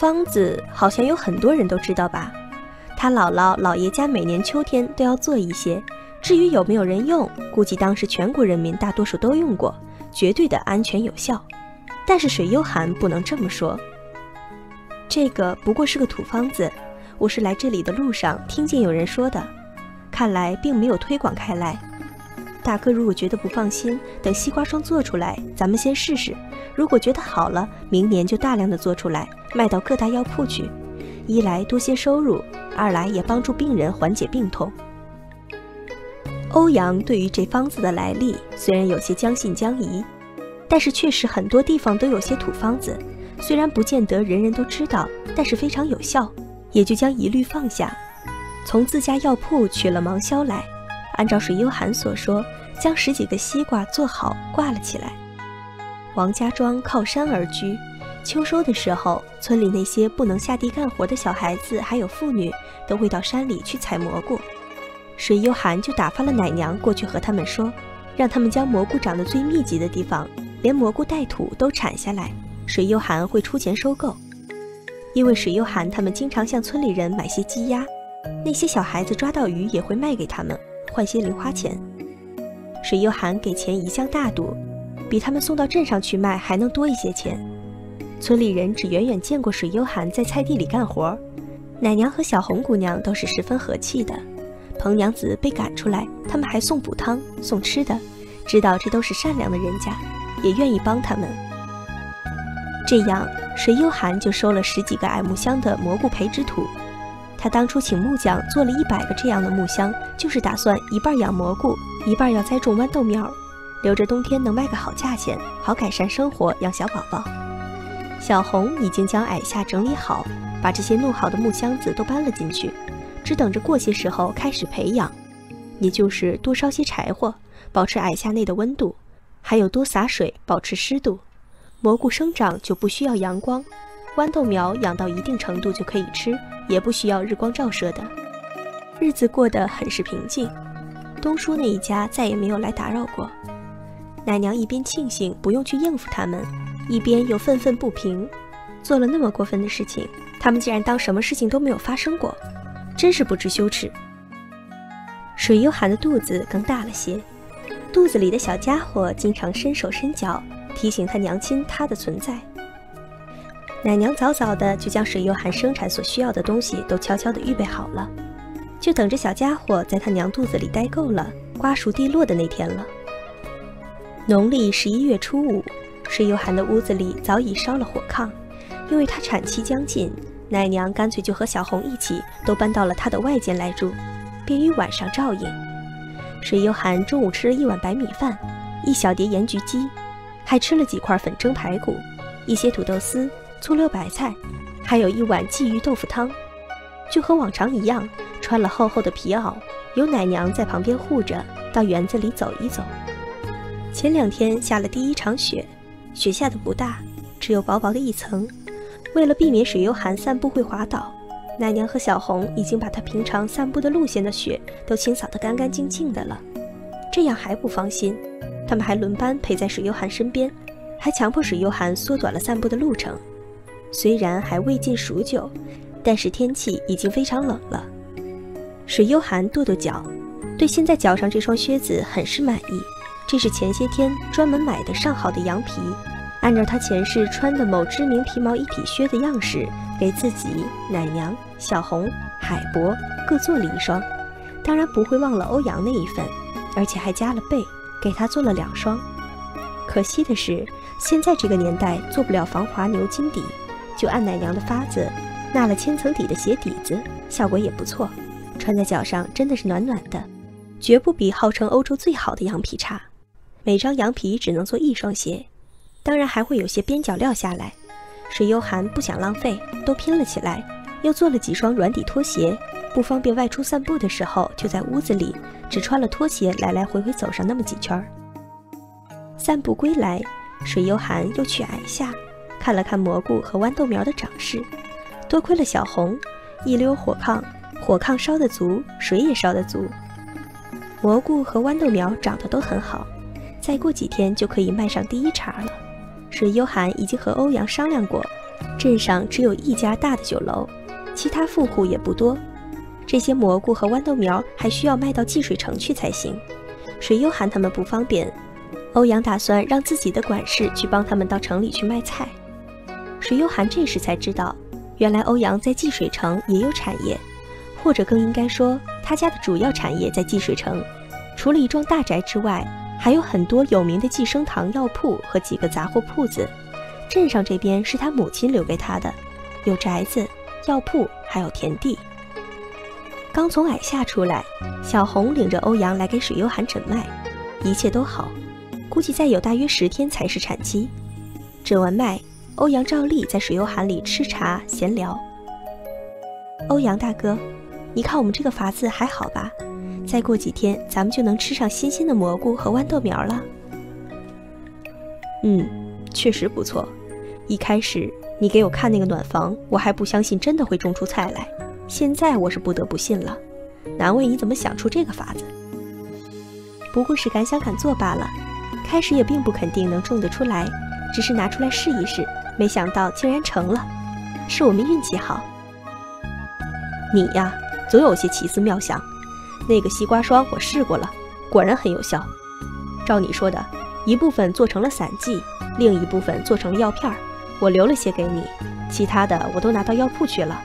方子好像有很多人都知道吧？他姥姥姥爷家每年秋天都要做一些。至于有没有人用，估计当时全国人民大多数都用过，绝对的安全有效。但是水幽寒不能这么说。这个不过是个土方子，我是来这里的路上听见有人说的，看来并没有推广开来。大哥如果觉得不放心，等西瓜霜做出来，咱们先试试。如果觉得好了，明年就大量的做出来，卖到各大药铺去。一来多些收入，二来也帮助病人缓解病痛。欧阳对于这方子的来历虽然有些将信将疑，但是确实很多地方都有些土方子，虽然不见得人人都知道，但是非常有效，也就将疑虑放下，从自家药铺取了芒硝来，按照水幽寒所说，将十几个西瓜做好挂了起来。王家庄靠山而居，秋收的时候，村里那些不能下地干活的小孩子还有妇女，都会到山里去采蘑菇。水幽寒就打发了奶娘过去和他们说，让他们将蘑菇长得最密集的地方，连蘑菇带土都铲下来，水幽寒会出钱收购。因为水幽寒他们经常向村里人买些鸡鸭，那些小孩子抓到鱼也会卖给他们，换些零花钱。水幽寒给钱一向大度，比他们送到镇上去卖还能多一些钱。村里人只远远见过水幽寒在菜地里干活，奶娘和小红姑娘都是十分和气的。彭娘子被赶出来，他们还送补汤、送吃的，知道这都是善良的人家，也愿意帮他们。这样，水幽寒就收了十几个矮木箱的蘑菇培植土。他当初请木匠做了一百个这样的木箱，就是打算一半养蘑菇，一半要栽种豌豆苗，留着冬天能卖个好价钱，好改善生活，养小宝宝。小红已经将矮下整理好，把这些弄好的木箱子都搬了进去。只等着过些时候开始培养，也就是多烧些柴火，保持矮下内的温度，还有多洒水，保持湿度。蘑菇生长就不需要阳光，豌豆苗养到一定程度就可以吃，也不需要日光照射的。日子过得很是平静，东叔那一家再也没有来打扰过。奶娘一边庆幸不用去应付他们，一边又愤愤不平，做了那么过分的事情，他们竟然当什么事情都没有发生过。真是不知羞耻。水幽寒的肚子更大了些，肚子里的小家伙经常伸手伸脚，提醒他娘亲他的存在。奶娘早早的就将水幽寒生产所需要的东西都悄悄的预备好了，就等着小家伙在他娘肚子里待够了，瓜熟蒂落的那天了。农历十一月初五，水幽寒的屋子里早已烧了火炕，因为她产期将近。奶娘干脆就和小红一起都搬到了她的外间来住，便于晚上照应。水幽寒中午吃了一碗白米饭，一小碟盐焗鸡，还吃了几块粉蒸排骨，一些土豆丝、醋溜白菜，还有一碗鲫鱼豆腐汤。就和往常一样，穿了厚厚的皮袄，有奶娘在旁边护着，到园子里走一走。前两天下了第一场雪，雪下的不大，只有薄薄的一层。为了避免水幽寒散步会滑倒，奶娘和小红已经把他平常散步的路线的雪都清扫得干干净净的了。这样还不放心，他们还轮班陪在水幽寒身边，还强迫水幽寒缩短了散步的路程。虽然还未进数九，但是天气已经非常冷了。水幽寒跺跺脚，对现在脚上这双靴子很是满意。这是前些天专门买的上好的羊皮。按照他前世穿的某知名皮毛一体靴的样式，给自己、奶娘、小红、海博各做了一双，当然不会忘了欧阳那一份，而且还加了倍，给他做了两双。可惜的是，现在这个年代做不了防滑牛筋底，就按奶娘的法子，纳了千层底的鞋底子，效果也不错，穿在脚上真的是暖暖的，绝不比号称欧洲最好的羊皮差。每张羊皮只能做一双鞋。当然还会有些边角料下来，水幽寒不想浪费，都拼了起来，又做了几双软底拖鞋，不方便外出散步的时候，就在屋子里只穿了拖鞋来来回回走上那么几圈。散步归来，水幽寒又去矮下，看了看蘑菇和豌豆苗的长势。多亏了小红，一溜火炕，火炕烧得足，水也烧得足，蘑菇和豌豆苗长得都很好，再过几天就可以卖上第一茬了。水幽寒已经和欧阳商量过，镇上只有一家大的酒楼，其他富户也不多。这些蘑菇和豌豆苗还需要卖到积水城去才行。水幽寒他们不方便，欧阳打算让自己的管事去帮他们到城里去卖菜。水幽寒这时才知道，原来欧阳在积水城也有产业，或者更应该说，他家的主要产业在积水城。除了一幢大宅之外，还有很多有名的寄生堂、药铺和几个杂货铺子。镇上这边是他母亲留给他的，有宅子、药铺，还有田地。刚从矮下出来，小红领着欧阳来给水幽寒诊脉，一切都好，估计再有大约十天才是产期。诊完脉，欧阳照例在水幽寒里吃茶闲聊。欧阳大哥，你看我们这个法子还好吧？再过几天，咱们就能吃上新鲜的蘑菇和豌豆苗了。嗯，确实不错。一开始你给我看那个暖房，我还不相信真的会种出菜来。现在我是不得不信了，难为你怎么想出这个法子。不过是敢想敢做罢了，开始也并不肯定能种得出来，只是拿出来试一试，没想到竟然成了，是我们运气好。你呀，总有些奇思妙想。那个西瓜霜我试过了，果然很有效。照你说的，一部分做成了散剂，另一部分做成了药片儿，我留了些给你，其他的我都拿到药铺去了。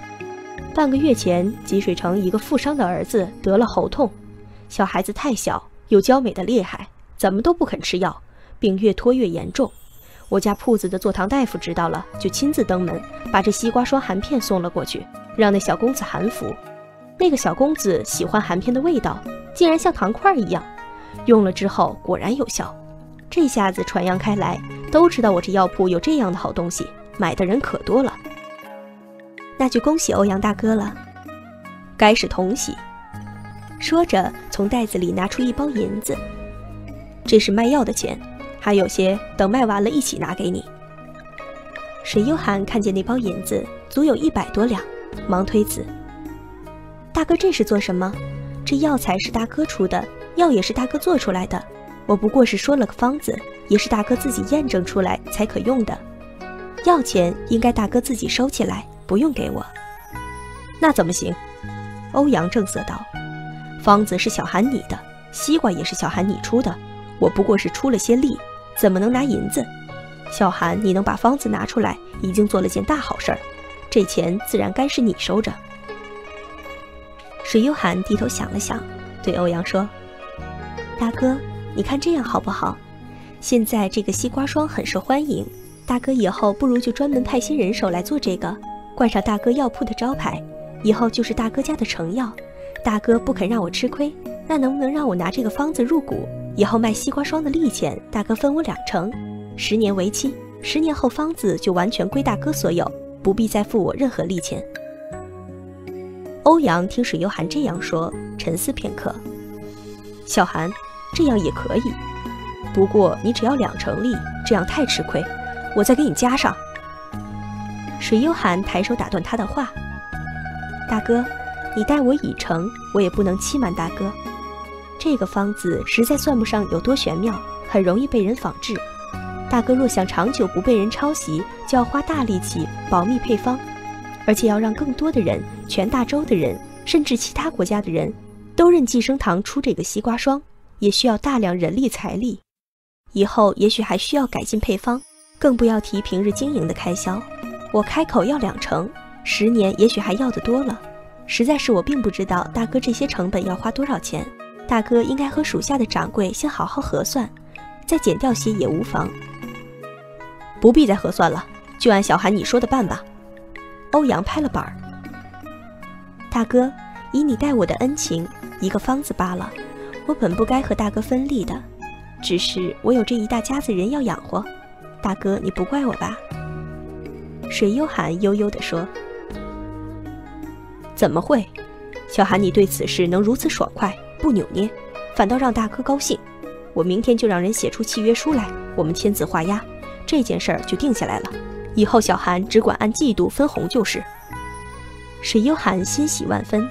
半个月前，吉水城一个富商的儿子得了喉痛，小孩子太小，又娇美的厉害，怎么都不肯吃药，病越拖越严重。我家铺子的坐堂大夫知道了，就亲自登门，把这西瓜霜含片送了过去，让那小公子含服。那个小公子喜欢含片的味道，竟然像糖块一样，用了之后果然有效。这下子传扬开来，都知道我这药铺有这样的好东西，买的人可多了。那就恭喜欧阳大哥了，该是同喜。说着，从袋子里拿出一包银子，这是卖药的钱，还有些等卖完了一起拿给你。沈幽寒看见那包银子足有一百多两，忙推辞：“大哥这是做什么？这药材是大哥出的，药也是大哥做出来的，我不过是说了个方子，也是大哥自己验证出来才可用的。药钱应该大哥自己收起来。”不用给我，那怎么行？欧阳正色道：“方子是小韩你的，西瓜也是小韩你出的，我不过是出了些力，怎么能拿银子？小韩，你能把方子拿出来，已经做了件大好事儿，这钱自然该是你收着。”水幽寒低头想了想，对欧阳说：“大哥，你看这样好不好？现在这个西瓜霜很受欢迎，大哥以后不如就专门派些人手来做这个。”冠上大哥药铺的招牌，以后就是大哥家的成药。大哥不肯让我吃亏，那能不能让我拿这个方子入股？以后卖西瓜霜的利钱，大哥分我两成，十年为期。十年后方子就完全归大哥所有，不必再付我任何利钱。欧阳听水幽寒这样说，沉思片刻。小寒，这样也可以，不过你只要两成利，这样太吃亏，我再给你加上。水幽寒抬手打断他的话：“大哥，你待我已成，我也不能欺瞒大哥。这个方子实在算不上有多玄妙，很容易被人仿制。大哥若想长久不被人抄袭，就要花大力气保密配方，而且要让更多的人，全大洲的人，甚至其他国家的人，都认寄生堂出这个西瓜霜，也需要大量人力财力。以后也许还需要改进配方，更不要提平日经营的开销。”我开口要两成，十年也许还要得多了。实在是我并不知道大哥这些成本要花多少钱，大哥应该和属下的掌柜先好好核算，再减掉些也无妨。不必再核算了，就按小韩你说的办吧。欧阳拍了板儿。大哥，以你待我的恩情，一个方子罢了，我本不该和大哥分利的，只是我有这一大家子人要养活，大哥你不怪我吧？水幽寒悠悠地说：“怎么会？小寒，你对此事能如此爽快，不扭捏，反倒让大哥高兴。我明天就让人写出契约书来，我们签字画押，这件事儿就定下来了。以后小韩只管按季度分红就是。”水幽寒欣喜万分，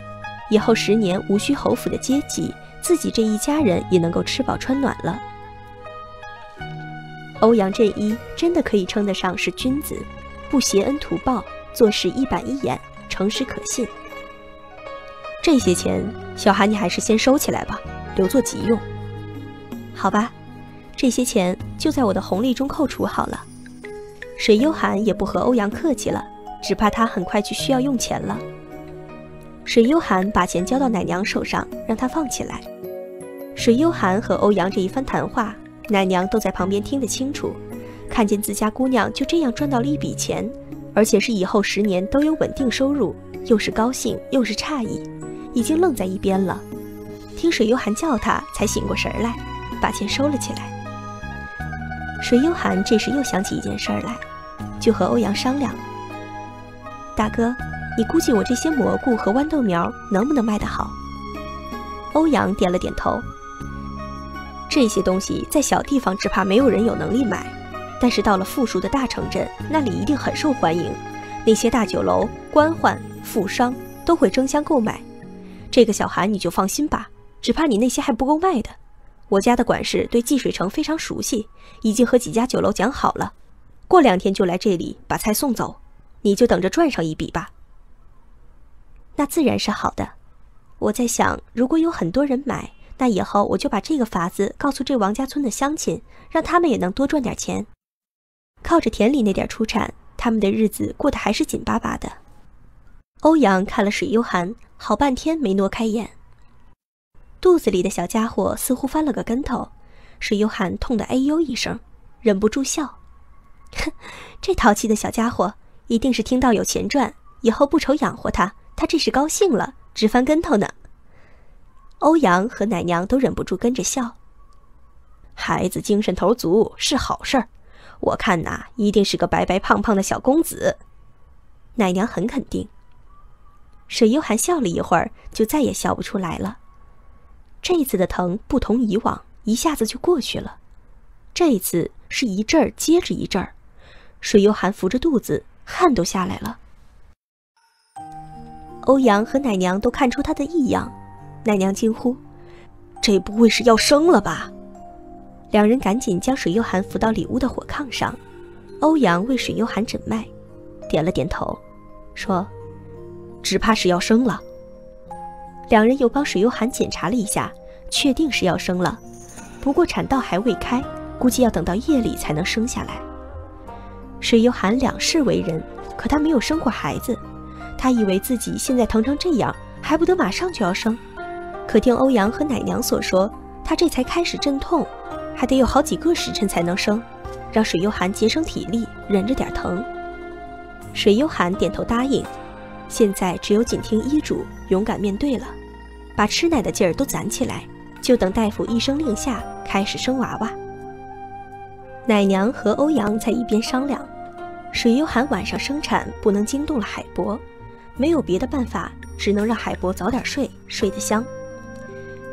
以后十年无需侯府的接济，自己这一家人也能够吃饱穿暖了。欧阳振一真的可以称得上是君子。不挟恩图报，做事一板一眼，诚实可信。这些钱，小韩你还是先收起来吧，留作急用。好吧，这些钱就在我的红利中扣除好了。水幽寒也不和欧阳客气了，只怕他很快就需要用钱了。水幽寒把钱交到奶娘手上，让她放起来。水幽寒和欧阳这一番谈话，奶娘都在旁边听得清楚。看见自家姑娘就这样赚到了一笔钱，而且是以后十年都有稳定收入，又是高兴又是诧异。已经愣在一边了，听水幽寒叫他，才醒过神来，把钱收了起来。水幽寒这时又想起一件事儿来，就和欧阳商量：“大哥，你估计我这些蘑菇和豌豆苗能不能卖得好？”欧阳点了点头：“这些东西在小地方只怕没有人有能力买，但是到了富庶的大城镇，那里一定很受欢迎，那些大酒楼、官宦、富商都会争相购买。”这个小韩你就放心吧，只怕你那些还不够卖的。我家的管事对济水城非常熟悉，已经和几家酒楼讲好了，过两天就来这里把菜送走，你就等着赚上一笔吧。那自然是好的。我在想，如果有很多人买，那以后我就把这个法子告诉这王家村的乡亲，让他们也能多赚点钱。靠着田里那点出产，他们的日子过得还是紧巴巴的。欧阳看了水幽寒。好半天没挪开眼，肚子里的小家伙似乎翻了个跟头，水幽寒痛得哎呦一声，忍不住笑：“哼，这淘气的小家伙，一定是听到有钱赚，以后不愁养活他，他这是高兴了，直翻跟头呢。”欧阳和奶娘都忍不住跟着笑。孩子精神头足是好事儿，我看呐，一定是个白白胖胖的小公子。奶娘很肯定。水幽寒笑了一会儿，就再也笑不出来了。这次的疼不同以往，一下子就过去了。这一次是一阵儿接着一阵儿，水幽寒扶着肚子，汗都下来了。欧阳和奶娘都看出他的异样，奶娘惊呼：“这不会是要生了吧？”两人赶紧将水幽寒扶到里屋的火炕上。欧阳为水幽寒诊脉，点了点头，说。只怕是要生了。两人又帮水幽寒检查了一下，确定是要生了，不过产道还未开，估计要等到夜里才能生下来。水幽寒两世为人，可他没有生过孩子，他以为自己现在疼成这样，还不得马上就要生。可听欧阳和奶娘所说，他这才开始阵痛，还得有好几个时辰才能生，让水幽寒节省体力，忍着点疼。水幽寒点头答应。现在只有谨听医嘱，勇敢面对了，把吃奶的劲儿都攒起来，就等大夫一声令下，开始生娃娃。奶娘和欧阳在一边商量，水幽寒晚上生产不能惊动了海伯，没有别的办法，只能让海伯早点睡，睡得香。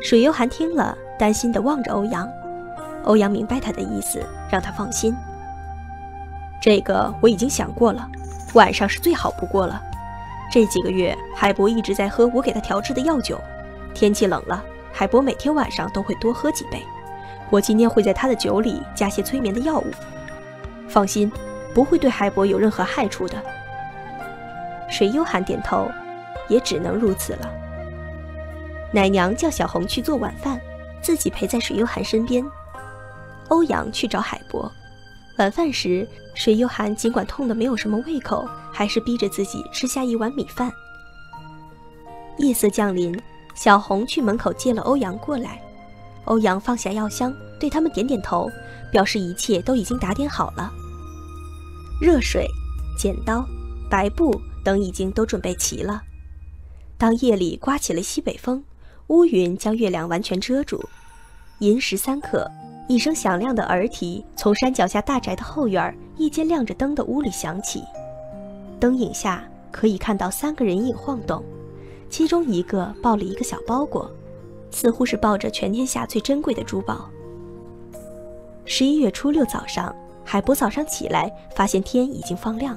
水幽寒听了，担心地望着欧阳，欧阳明白他的意思，让他放心。这个我已经想过了，晚上是最好不过了。这几个月，海博一直在喝我给他调制的药酒。天气冷了，海博每天晚上都会多喝几杯。我今天会在他的酒里加些催眠的药物。放心，不会对海博有任何害处的。水幽寒点头，也只能如此了。奶娘叫小红去做晚饭，自己陪在水幽寒身边。欧阳去找海博。晚饭时，水幽寒尽管痛得没有什么胃口，还是逼着自己吃下一碗米饭。夜色降临，小红去门口接了欧阳过来。欧阳放下药箱，对他们点点头，表示一切都已经打点好了。热水、剪刀、白布等已经都准备齐了。当夜里刮起了西北风，乌云将月亮完全遮住。寅时三刻。一声响亮的儿啼从山脚下大宅的后院一间亮着灯的屋里响起，灯影下可以看到三个人影晃动，其中一个抱了一个小包裹，似乎是抱着全天下最珍贵的珠宝。十一月初六早上，海博早上起来发现天已经放亮，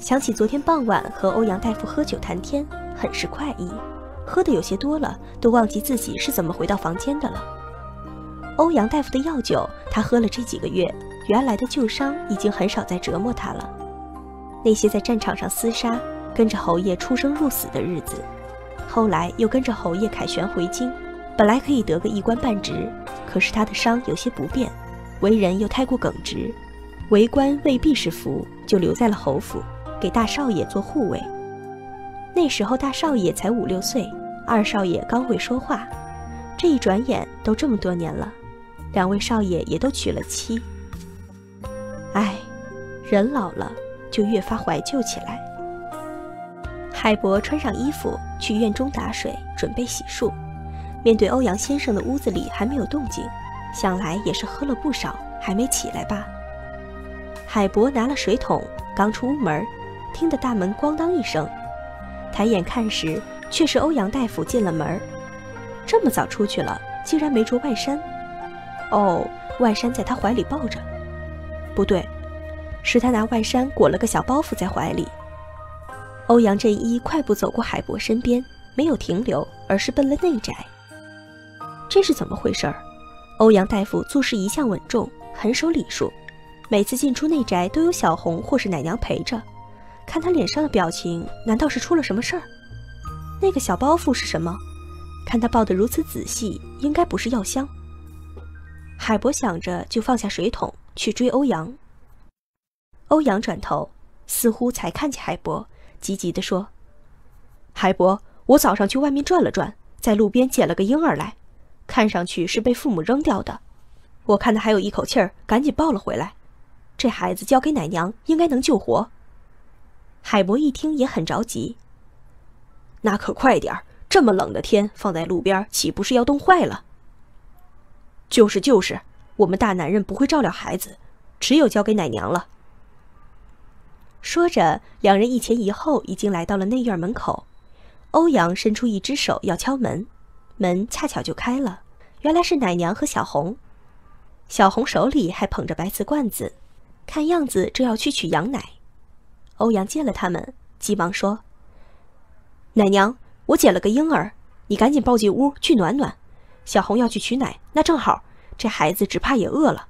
想起昨天傍晚和欧阳大夫喝酒谈天，很是快意，喝的有些多了，都忘记自己是怎么回到房间的了。欧阳大夫的药酒，他喝了这几个月，原来的旧伤已经很少再折磨他了。那些在战场上厮杀、跟着侯爷出生入死的日子，后来又跟着侯爷凯旋回京，本来可以得个一官半职，可是他的伤有些不便，为人又太过耿直，为官未必是福，就留在了侯府，给大少爷做护卫。那时候大少爷才五六岁，二少爷刚会说话。这一转眼都这么多年了，两位少爷也都娶了妻。唉，人老了就越发怀旧起来。海伯穿上衣服去院中打水，准备洗漱。面对欧阳先生的屋子里还没有动静，想来也是喝了不少，还没起来吧。海伯拿了水桶，刚出屋门，听得大门咣当一声。抬眼看时，却是欧阳大夫进了门这么早出去了，竟然没着外衫。哦，外衫在他怀里抱着。不对，是他拿外衫裹了个小包袱在怀里。欧阳振一快步走过海博身边，没有停留，而是奔了内宅。这是怎么回事儿？欧阳大夫做事一向稳重，很守礼数，每次进出内宅都有小红或是奶娘陪着。看他脸上的表情，难道是出了什么事儿？那个小包袱是什么？看他抱得如此仔细，应该不是药箱。海博想着，就放下水桶去追欧阳。欧阳转头，似乎才看见海博，急急地说：“海博，我早上去外面转了转，在路边捡了个婴儿来，看上去是被父母扔掉的。我看他还有一口气儿，赶紧抱了回来。这孩子交给奶娘，应该能救活。”海博一听也很着急。那可快点儿！这么冷的天，放在路边岂不是要冻坏了？就是就是，我们大男人不会照料孩子，只有交给奶娘了。说着，两人一前一后，已经来到了内院门口。欧阳伸出一只手要敲门，门恰巧就开了，原来是奶娘和小红。小红手里还捧着白瓷罐子，看样子正要去取羊奶。欧阳见了他们，急忙说：“奶娘，我捡了个婴儿，你赶紧抱进屋去暖暖。小红要去取奶，那正好，这孩子只怕也饿了。”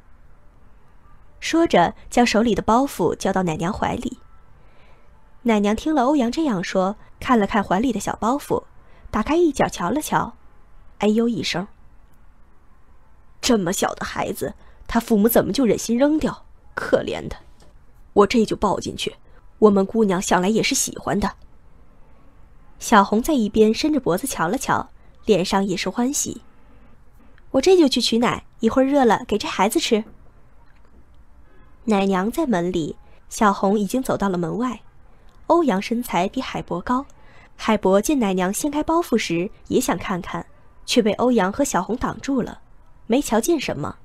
说着，将手里的包袱交到奶娘怀里。奶娘听了欧阳这样说，看了看怀里的小包袱，打开一角瞧了瞧，哎呦一声：“这么小的孩子，他父母怎么就忍心扔掉？可怜的，我这就抱进去。”我们姑娘向来也是喜欢的。小红在一边伸着脖子瞧了瞧，脸上也是欢喜。我这就去取奶，一会儿热了给这孩子吃。奶娘在门里，小红已经走到了门外。欧阳身材比海博高，海博见奶娘掀开包袱时也想看看，却被欧阳和小红挡住了，没瞧见什么。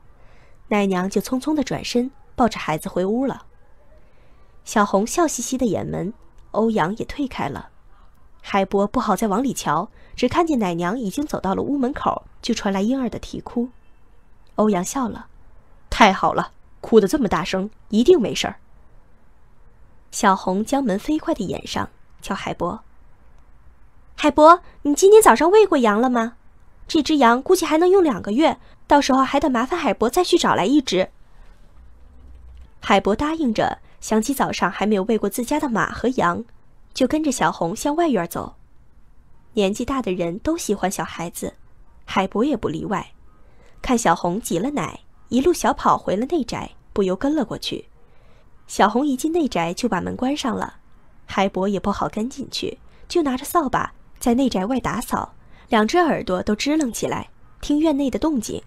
奶娘就匆匆的转身，抱着孩子回屋了。小红笑嘻嘻的掩门，欧阳也退开了。海博不好再往里瞧，只看见奶娘已经走到了屋门口，就传来婴儿的啼哭。欧阳笑了，太好了，哭得这么大声，一定没事儿。小红将门飞快地掩上，叫海博：“海博，你今天早上喂过羊了吗？这只羊估计还能用两个月，到时候还得麻烦海博再去找来一只。”海博答应着。想起早上还没有喂过自家的马和羊，就跟着小红向外院走。年纪大的人都喜欢小孩子，海博也不例外。看小红挤了奶，一路小跑回了内宅，不由跟了过去。小红一进内宅就把门关上了，海博也不好跟进去，就拿着扫把在内宅外打扫，两只耳朵都支棱起来，听院内的动静。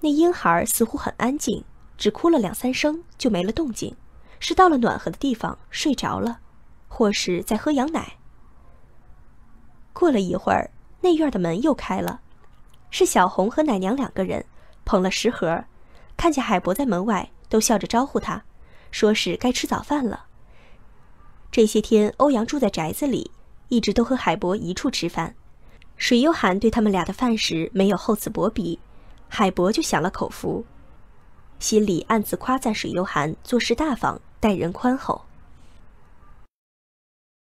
那婴孩似乎很安静，只哭了两三声就没了动静。是到了暖和的地方睡着了，或是在喝羊奶。过了一会儿，内院的门又开了，是小红和奶娘两个人捧了食盒，看见海博在门外，都笑着招呼他，说是该吃早饭了。这些天，欧阳住在宅子里，一直都和海博一处吃饭。水幽寒对他们俩的饭食没有厚此薄彼，海博就享了口福，心里暗自夸赞水幽寒做事大方。待人宽厚。